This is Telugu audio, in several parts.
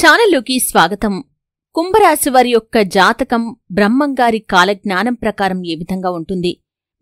ఛానల్లోకి స్వాగతం. కుంభరాశి వారి యొక్క జాతకం బ్రహ్మంగారి కాలజ్ఞానం ప్రకారం ఏ విధంగా ఉంటుంది?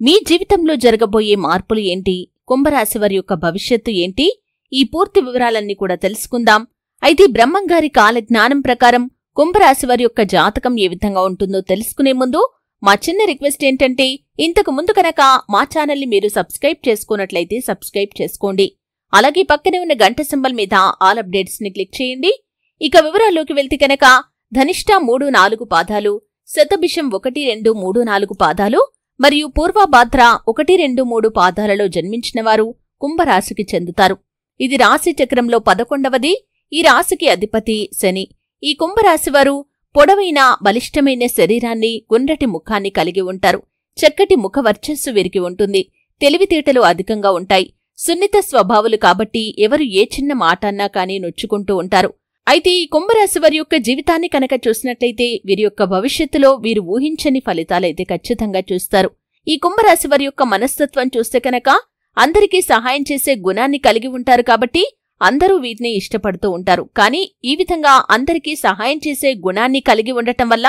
మీ జీవితంలో జరగబోయే మార్పులు ఏంటి? కుంభరాశి వారి యొక్క భవిష్యత్తు ఏంటి? ఈ పూర్తి వివరాలన్నీ కూడా తెలుసుకుందాం. అయితే బ్రహ్మంగారి కాలజ్ఞానం ప్రకారం కుంభరాశి వారి యొక్క జాతకం ఏ విధంగా ఉంటుందో తెలుసుకునే ముందు మా చిన్న రిక్వెస్ట్ ఏంటంటే ఇంతకు ముందు కనుక మా ఛానల్ని మీరు సబ్స్క్రైబ్ చేసుకున్నట్లయితే సబ్స్క్రైబ్ చేసుకోండి. అలాగే పక్కనే ఉన్న గంట సింబల్ మీద ఆల్ అప్డేట్స్ని క్లిక్ చేయండి. ఇక వివరాల్లోకి వెళ్తే కనుక ధనిష్ట మూడు నాలుగు పాదాలు శతభిషం ఒకటి రెండు మూడు నాలుగు పాదాలు మరియు పూర్వభాద్ర ఒకటి రెండు మూడు పాదాలలో జన్మించినవారు కుంభరాశికి చెందుతారు. ఇది రాశి చక్రంలో పదకొండవది. ఈ రాశికి అధిపతి శని. ఈ కుంభరాశివారు పొడవైన బలిష్టమైన శరీరాన్ని గుండ్రటి ముఖాన్ని కలిగి ఉంటారు. చక్కటి ముఖ వర్చస్సు వీరికి ఉంటుంది. తెలివితేటలు అధికంగా ఉంటాయి. సున్నిత స్వభావులు కాబట్టి ఎవరు ఏ చిన్న మాట అన్నా కానీ నొచ్చుకుంటూ ఉంటారు. అయితే ఈ కుంభరాశి వారి యొక్క జీవితాన్ని కనుక చూసినట్లయితే వీరి యొక్క భవిష్యత్తులో వీరు ఊహించని ఫలితాలైతే ఖచ్చితంగా చూస్తారు. ఈ కుంభరాశి వారి యొక్క మనస్తత్వం చూస్తే కనుక అందరికీ సహాయం చేసే గుణాన్ని కలిగి ఉంటారు కాబట్టి అందరూ వీటిని ఇష్టపడుతూ ఉంటారు. కానీ ఈ విధంగా అందరికీ సహాయం చేసే గుణాన్ని కలిగి ఉండటం వల్ల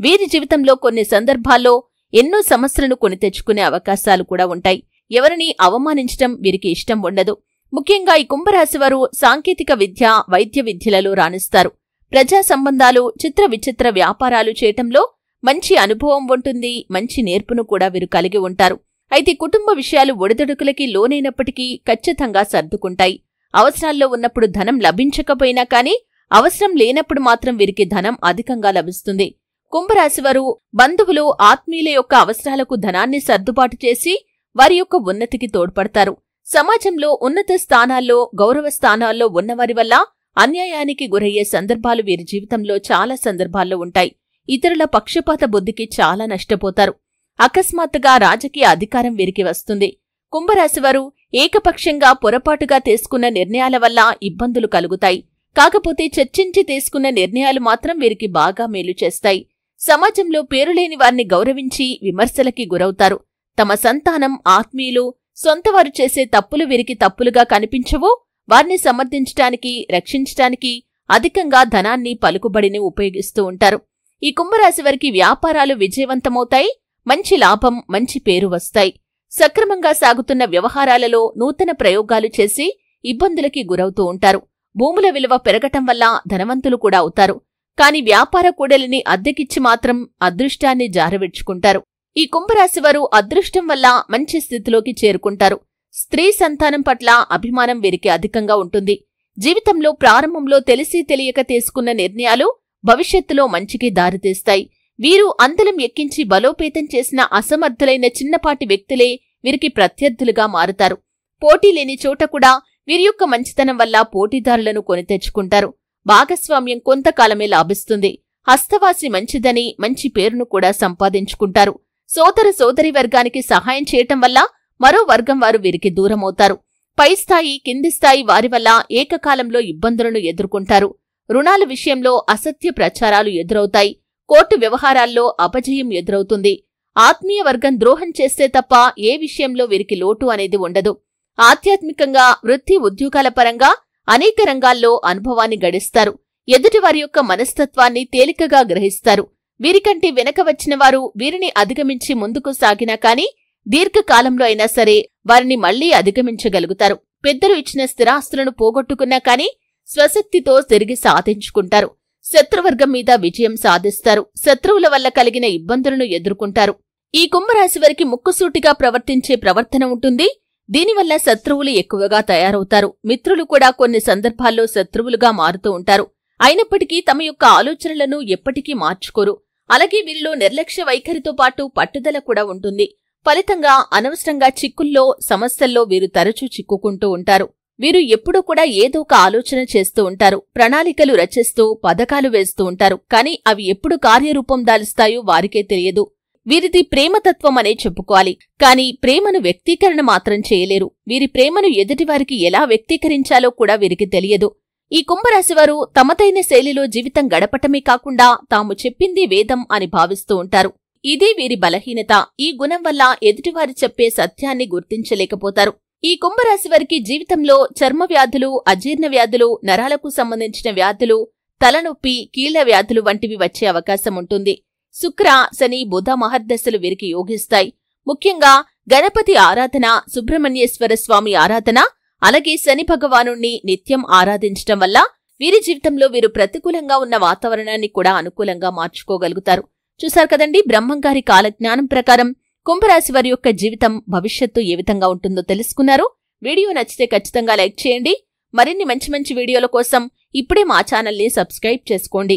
వీరి జీవితంలో కొన్ని సందర్భాల్లో ఎన్నో సమస్యలను కొని తెచ్చుకునే అవకాశాలు కూడా ఉంటాయి. ఎవరిని అవమానించటం వీరికి ఇష్టం ఉండదు. ముఖ్యంగా ఈ కుంభరాశి వారు సాంకేతిక విద్య వైద్య విద్యలలో రాణిస్తారు. ప్రజా సంబంధాలు చిత్ర విచిత్ర వ్యాపారాలు చేయటంలో మంచి అనుభవం ఉంటుంది మంచి నేర్పును కూడా వీరు కలిగి ఉంటారు. అయితే కుటుంబ విషయాలు ఒడిదొడుకులకి లోనైనప్పటికీ ఖచ్చితంగా సర్దుకుంటాయి. అవసరాల్లో ఉన్నప్పుడు ధనం లభించకపోయినా కానీ అవసరం లేనప్పుడు మాత్రం వీరికి ధనం అధికంగా లభిస్తుంది. కుంభరాశివారు బంధువులు ఆత్మీయుల యొక్క అవసరాలకు ధనాన్ని సర్దుబాటు చేసి వారి యొక్క ఉన్నతికి తోడ్పడతారు. సమాజంలో ఉన్నత స్థానాల్లో గౌరవ స్థానాల్లో ఉన్నవారి వల్ల అన్యాయానికి గురయ్యే సందర్భాలు వీరి జీవితంలో చాలా సందర్భాల్లో ఉంటాయి. ఇతరుల పక్షపాత బుద్ధికి చాలా నష్టపోతారు. అకస్మాత్తుగా రాజకీయ అధికారం వీరికి వస్తుంది. కుంభరాశివారు ఏకపక్షంగా పొరపాటుగా తీసుకున్న నిర్ణయాల వల్ల ఇబ్బందులు కలుగుతాయి. కాకపోతే చర్చించి తీసుకున్న నిర్ణయాలు మాత్రం వీరికి బాగా మేలు చేస్తాయి. సమాజంలో పేరులేని వారిని గౌరవించి విమర్శలకి గురవుతారు. తమ సంతానం ఆత్మీయులు సొంతవారు చేసే తప్పులు వీరికి తప్పులుగా కనిపించవు. వారిని సమర్థించటానికి రక్షించటానికి అధికంగా ధనాన్ని పలుకుబడిని ఉపయోగిస్తూ ఉంటారు. ఈ కుంభరాశి వారికి వ్యాపారాలు విజయవంతమవుతాయి. మంచి లాభం మంచి పేరు వస్తాయి. సక్రమంగా సాగుతున్న వ్యవహారాలలో నూతన ప్రయోగాలు చేసి ఇబ్బందులకి గురవుతూ ఉంటారు. భూముల విలువ పెరగటం వల్ల ధనవంతులు కూడా అవుతారు. కాని వ్యాపార కూడలిని అద్దెకిచ్చి మాత్రం అదృష్టాన్ని జారవిడ్చుకుంటారు ఈ కుంభరాశి వారు అదృష్టం వల్ల మంచి స్థితిలోకి చేరుకుంటారు. స్త్రీ సంతానం పట్ల అభిమానం వీరికి అధికంగా ఉంటుంది. జీవితంలో ప్రారంభంలో తెలిసి తెలియక తీసుకున్న నిర్ణయాలు భవిష్యత్తులో మంచికి దారితీస్తాయి. వీరు అందలం ఎక్కించి బలోపేతం చేసిన అసమర్థులైన చిన్నపాటి వ్యక్తులే వీరికి ప్రత్యర్థులుగా మారుతారు. పోటీ లేని చోట కూడా వీరి యొక్క మంచితనం వల్ల పోటీదారులను కొని తెచ్చుకుంటారు. భాగస్వామ్యం కొంతకాలమే లాభిస్తుంది. హస్తవాసి మంచిదని మంచి పేరును కూడా సంపాదించుకుంటారు. సోదర సోదరి వర్గానికి సహాయం చేయటం వల్ల మరో వర్గం వారు వీరికి దూరమవుతారు. పై స్థాయి కింది స్థాయి వారి వల్ల ఏకకాలంలో ఇబ్బందులను ఎదుర్కొంటారు. రుణాల విషయంలో అసత్య ప్రచారాలు ఎదురవుతాయి. కోర్టు వ్యవహారాల్లో అపజయం ఎదురవుతుంది. ఆత్మీయ వర్గం ద్రోహం చేస్తే తప్ప ఏ విషయంలో వీరికి లోటు అనేది ఉండదు. ఆధ్యాత్మికంగా వృత్తి ఉద్యోగాల పరంగా అనేక రంగాల్లో అనుభవాన్ని గడిస్తారు. ఎదుటివారి యొక్క మనస్తత్వాన్ని తేలికగా గ్రహిస్తారు. వీరికంటే వెనక వచ్చిన వారు వీరిని అధిగమించి ముందుకు సాగినా కాని దీర్ఘకాలంలో అయినా సరే వారిని మళ్ళీ అధిగమించగలుగుతారు. పెద్దలు ఇచ్చిన స్థిరాస్తులను పోగొట్టుకున్నా కాని స్వశక్తితో తిరిగి సాధించుకుంటారు. శత్రువర్గం మీద విజయం సాధిస్తారు. శత్రువుల వల్ల కలిగిన ఇబ్బందులను ఎదుర్కొంటారు. ఈ కుంభరాశి వారికి ముక్కుసూటిగా ప్రవర్తించే ప్రవర్తన ఉంటుంది. దీనివల్ల శత్రువులు ఎక్కువగా తయారవుతారు. మిత్రులు కూడా కొన్ని సందర్భాల్లో శత్రువులుగా మారుతూ ఉంటారు. అయినప్పటికీ తమ యొక్క ఆలోచనలను ఎప్పటికీ మార్చుకోరు. అలాగే వీరిలో నిర్లక్ష్య వైఖరితో పాటు పట్టుదల కూడా ఉంటుంది. ఫలితంగా అనవసరంగా చిక్కుల్లో సమస్యల్లో వీరు తరచూ చిక్కుకుంటూ ఉంటారు. వీరు ఎప్పుడూ కూడా ఏదో ఒక ఆలోచన చేస్తూ ఉంటారు. ప్రణాళికలు రచిస్తూ పథకాలు వేస్తూ ఉంటారు. కానీ అవి ఎప్పుడు కార్యరూపం దాలుస్తాయో వారికే తెలియదు. వీరిది ప్రేమతత్వం అనే చెప్పుకోవాలి. కానీ ప్రేమను వ్యక్తీకరణ మాత్రం చేయలేరు. వీరి ప్రేమను ఎదుటివారికి ఎలా వ్యక్తీకరించాలో కూడా వీరికి తెలియదు. ఈ కుంభరాశివారు తమదైన శైలిలో జీవితం గడపటమే కాకుండా తాము చెప్పింది వేదం అని భావిస్తూ ఉంటారు. ఇదే వీరి బలహీనత. ఈ గుణం వల్ల ఎదుటివారు చెప్పే సత్యాన్ని గుర్తించలేకపోతారు. ఈ కుంభరాశి వారికి జీవితంలో చర్మ వ్యాధులు అజీర్ణ వ్యాధులు నరాలకు సంబంధించిన వ్యాధులు తలనొప్పి కీళ్ళ వ్యాధులు వంటివి వచ్చే అవకాశం ఉంటుంది. శుక్ర శని బుధ మహర్దశలు వీరికి యోగిస్తాయి. ముఖ్యంగా గణపతి ఆరాధన సుబ్రహ్మణ్యేశ్వర స్వామి ఆరాధన అలాగే శని భగవానుణ్ణి నిత్యం ఆరాధించటం వల్ల వీరి జీవితంలో వీరు ప్రతికూలంగా ఉన్న వాతావరణాన్ని కూడా అనుకూలంగా మార్చుకోగలుగుతారు. చూశారు కదండి బ్రహ్మంగారి కాలజ్ఞానం ప్రకారం కుంభరాశి వారి యొక్క జీవితం భవిష్యత్తు ఏ విధంగా ఉంటుందో తెలుసుకున్నారు. వీడియో నచ్చితే ఖచ్చితంగా లైక్ చేయండి. మరిన్ని మంచి మంచి వీడియోల కోసం ఇప్పుడే మా ఛానల్ని సబ్స్క్రైబ్ చేసుకోండి.